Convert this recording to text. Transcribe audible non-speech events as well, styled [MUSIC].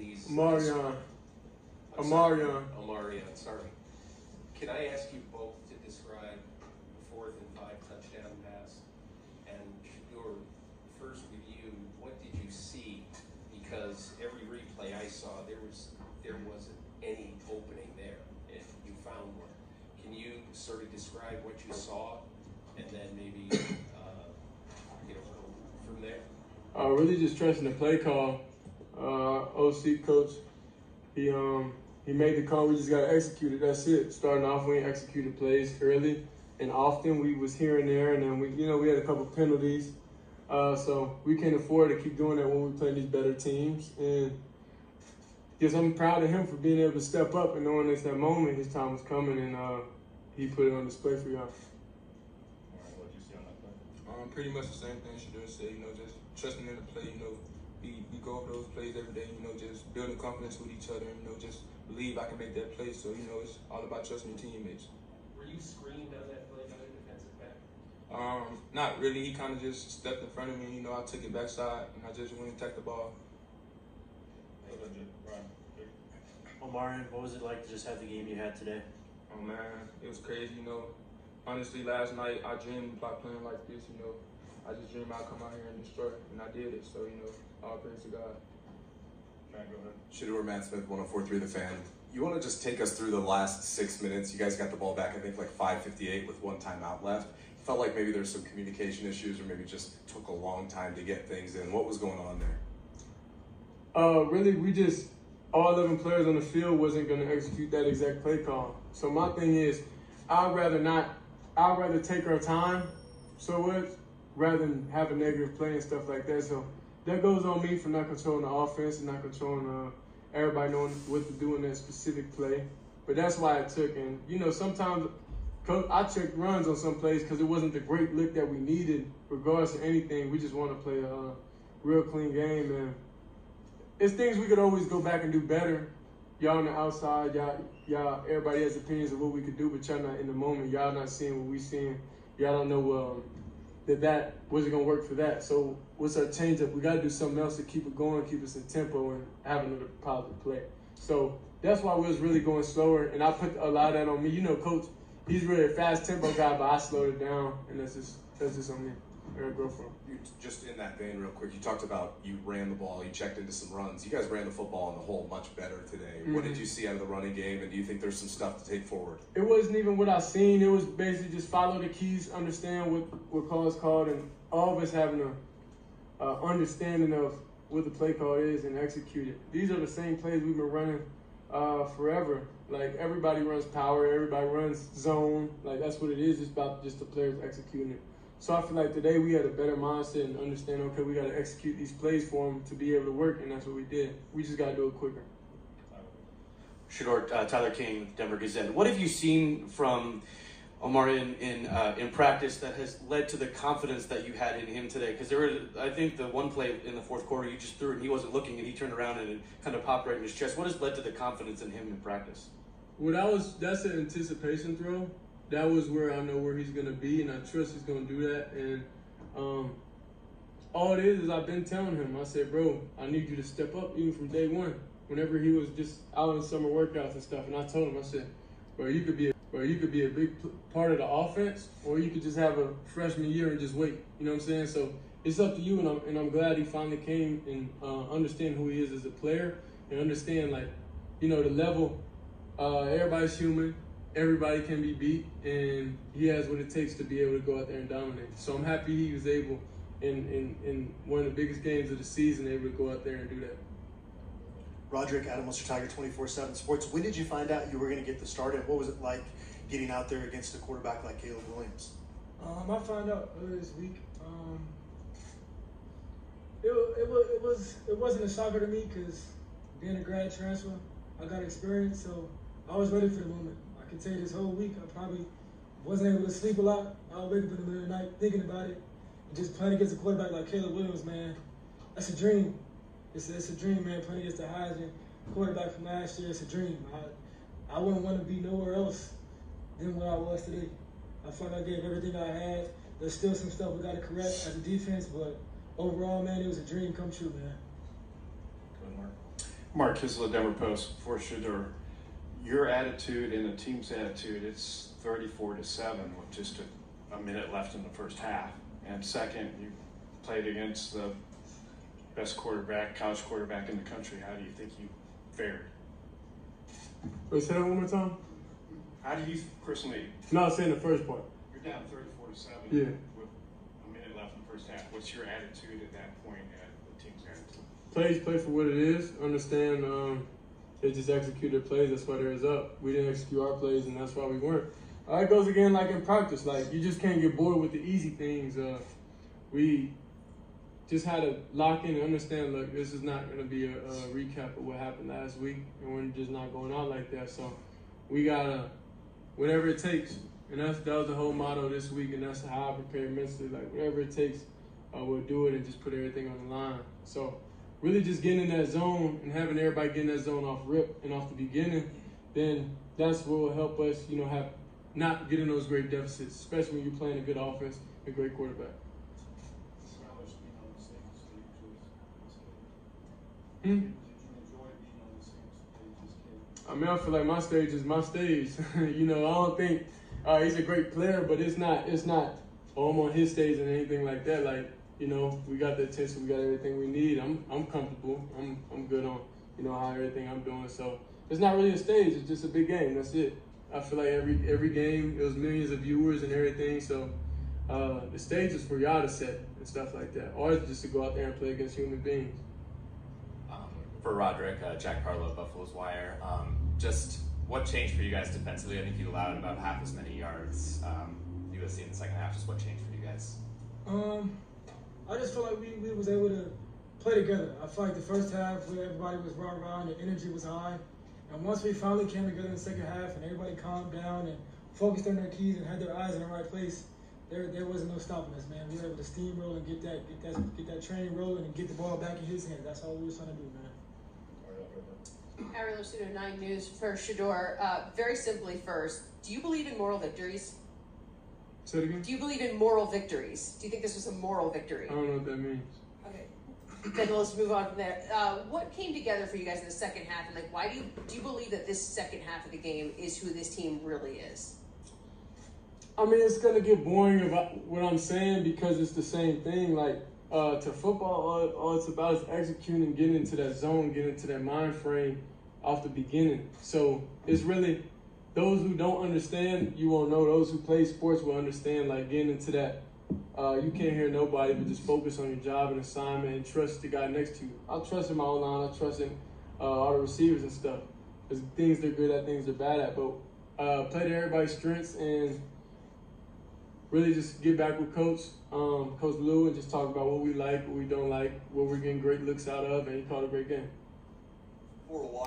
please? Sorry. Omarion. Omarion, sorry. Can I ask you both to describe the fourth and five touchdown pass? And your first review, what did you see? Because every replay I saw, there was, there wasn't any opening there, if you found one. Can you sort of describe what you saw, and then maybe, uh, you know, from there? I uh, really just trusting the play call. Uh, OC coach, he um he made the call. We just gotta execute it. That's it. Starting off, we executed plays early and often. We was here and there, and then we you know we had a couple penalties. Uh, so we can't afford to keep doing that when we play these better teams. And just I'm proud of him for being able to step up and knowing it's that moment his time was coming, and uh, he put it on display for y'all. What did you see on that play? Um, pretty much the same thing Shedeur said, you know, just trusting in the play, you know, we, we go over those plays every day, you know, just building confidence with each other, you know, just believe I can make that play. So, you know, it's all about trusting your teammates. Were you screened on that play by the defensive back? Um, not really. He kind of just stepped in front of me, you know, I took it backside and I just went and tacked the ball. So legit, Omarion, what was it like to just have the game you had today? Oh man, it was crazy, you know. Honestly, last night I dreamed about playing like this, you know. I just dreamed I'd come out here and destroy, and I did it. So, you know, all praise to God. Matt, go ahead. Shedeur Matt Smith, 1043 The Fan. You want to just take us through the last six minutes? You guys got the ball back, I think, like 5:58 with one timeout left. Felt like maybe there's some communication issues, or maybe just took a long time to get things in. What was going on there? Uh, really, we just all eleven players on the field wasn't going to execute that exact play call. So my thing is, I'd rather not. I'd rather take our time, so what, rather than have a negative play and stuff like that. So that goes on me for not controlling the offense and not controlling uh, everybody knowing what to do in that specific play. But that's why it took. And you know, sometimes I checked runs on some plays because it wasn't the great look that we needed. Regardless of anything, we just want to play a uh, real clean game and it's things we could always go back and do better. Y'all on the outside, y'all, y'all, everybody has opinions of what we could do, but y'all not in the moment. Y'all not seeing what we seeing. Y'all don't know um, that that wasn't gonna work for that. So what's our change up? We gotta do something else to keep it going, keep us in tempo, and have another positive play. So that's why we was really going slower, and I put a lot of that on me. You know, coach, he's really a fast tempo guy, but I slowed it down, and that's just that's just on me. Where I grow from. You, just in that vein, real quick, you talked about you ran the ball, you checked into some runs. You guys ran the football on the whole much better today. What did you see out of the running game, and do you think there's some stuff to take forward? It wasn't even what I seen. It was basically just follow the keys, understand what what calls called, and all of us having a, a understanding of what the play call is and execute it. These are the same plays we've been running uh, forever. Like everybody runs power, everybody runs zone. Like that's what it is. It's about just the players executing it. So I feel like today we had a better mindset and understand. Okay, we got to execute these plays for them to be able to work, and that's what we did. We just got to do it quicker. Shedeur, uh, Tyler King, Denver Gazette. What have you seen from Omarion in, uh, in practice that has led to the confidence that you had in him today? Because there were, I think, the one play in the fourth quarter you just threw it and he wasn't looking and he turned around and it kind of popped right in his chest. What has led to the confidence in him in practice? Well, that was that's an anticipation throw. That was where I know where he's gonna be, and I trust he's gonna do that. And um, all it is is I've been telling him. I said, bro, I need you to step up even from day one. Whenever he was just out in summer workouts and stuff, and I told him, I said, bro, you could be a, bro, you could be a big part of the offense, or you could just have a freshman year and just wait. You know what I'm saying? So it's up to you, and I'm and I'm glad he finally came and uh, understand who he is as a player and understand like, you know, the level uh, everybody's human. Everybody can be beat, and he has what it takes to be able to go out there and dominate. So I'm happy he was able, in, in, in one of the biggest games of the season, able to go out there and do that. Rodrick, Adam Munsterteiger 24 7 Sports. When did you find out you were going to get the start, and what was it like getting out there against a quarterback like Caleb Williams? Um, I found out earlier this week. Um, it, it, it was it wasn't a shocker to me because being a grad transfer, I got experience, so I was ready for the moment. I can tell you this whole week, I probably wasn't able to sleep a lot. I was wake up in the middle of the night thinking about it. And just playing against a quarterback like Caleb Williams, man, that's a dream. It's, it's a dream, man. Playing against the Heisman quarterback from last year, it's a dream. I, I wouldn't want to be nowhere else than where I was today. I felt like I gave everything I had. There's still some stuff we got to correct as a defense, but overall, man, it was a dream come true, man. Go ahead, Mark. Mark Kiszla, Denver Post, for Shedeur. Your attitude and the team's attitude, it's 34 to 7 with just a, a minute left in the first half. And second, you played against the best quarterback, college quarterback in the country. How do you think you fared? Wait, say that one more time. How do you personally, No, I was saying the first part. you're down 34 to 7 Yeah. with a minute left in the first half. What's your attitude at that point point, at the team's attitude? Plays play for what it is. Understand um, they just executed plays. That's why they're up. We didn't execute our plays, and that's why we weren't. Uh, it goes again like in practice. Like you just can't get bored with the easy things. Uh, we just had to lock in and understand. Look, this is not going to be a, a recap of what happened last week, and we're just not going out like that. So we gotta whatever it takes. And that's that was the whole motto this week, and that's how I prepare mentally. Like whatever it takes, uh, we'll do it and just put everything on the line. So really, just getting in that zone and having everybody get in that zone off rip and off the beginning, then that's what will help us, you know, have not getting those great deficits, especially when you're playing a good offense, a great quarterback. Hmm? I mean, I feel like my stage is my stage. [LAUGHS] you know, I don't think uh, he's a great player, but it's not. It's not. Oh, I'm on his stage and anything like that. Like, you know, we got the attention, we got everything we need. I'm, I'm comfortable. I'm, I'm good on, you know, how everything I'm doing. So it's not really a stage. It's just a big game. That's it. I feel like every every game it was millions of viewers and everything. So uh, the stage is for y'all to set and stuff like that, or it's just to go out there and play against human beings. Um, for Rodrick, uh, Jack Carlough, Buffaloes Wire. Um, just what changed for you guys defensively? I think you allowed about half as many yards. Um, USC in the second half. Just what changed for you guys? Um, I just feel like we, we was able to play together. I feel like the first half where everybody was rah and the energy was high. And once we finally came together in the second half and everybody calmed down and focused on their keys and had their eyes in the right place, there there wasn't no stopping us, man. We were able to steamroll and get that get that get that train rolling and get the ball back in his hands. That's all we were trying to do, man. Right, Ariel Sudo, 9 News for Shedeur. Uh, very simply, first, do you believe in moral victories? Say it again. Do you believe in moral victories? Do you think this was a moral victory? I don't know what that means. Okay. Then let's move on from there. Uh, what came together for you guys in the second half, and like, why do you do you believe that this second half of the game is who this team really is? I mean, it's gonna get boring about what I'm saying because it's the same thing. Like uh, to football, all, all it's about is executing, getting into that zone, getting into that mind frame off the beginning. So it's really those who don't understand, you won't know. Those who play sports will understand. Like getting into that, uh, you can't hear nobody, but just focus on your job and assignment and trust the guy next to you. I trust in my own line. I trust in uh, all the receivers and stuff. There's things they're good at, things they're bad at, but uh, play to everybody's strengths and really just get back with Coach, um, Coach Blue, and just talk about what we like, what we don't like, what we're getting great looks out of, and he called a great game. For a while.